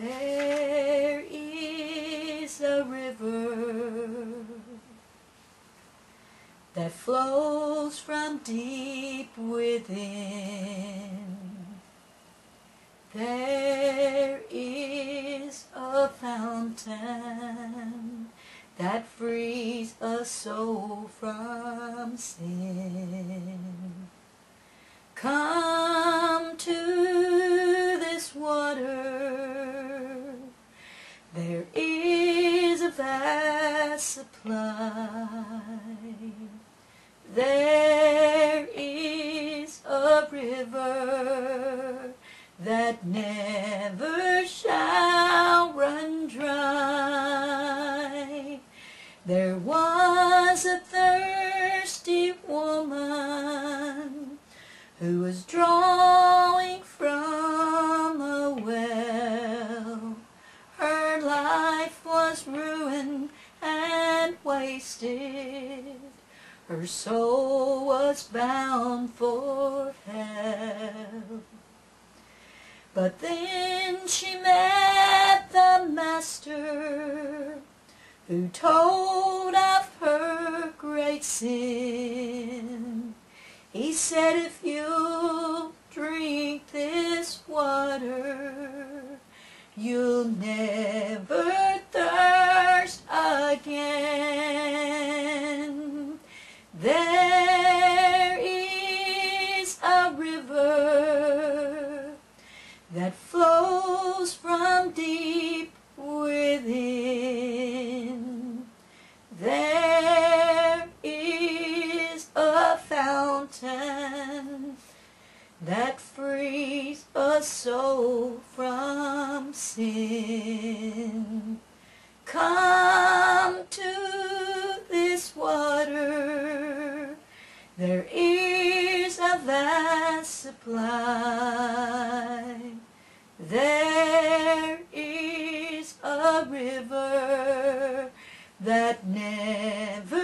There is a river that flows from deep within. There is a fountain that frees a soul from sin. Come There is a vast supply. There is a river that never shall run dry. There was wasted. Her soul was bound for hell. But then she met the Master who told of her great sin. He said, if you drink this water, you'll never again. There is a river that flows from deep within. There is a fountain that frees a soul from sin. Come supply. There is a river that never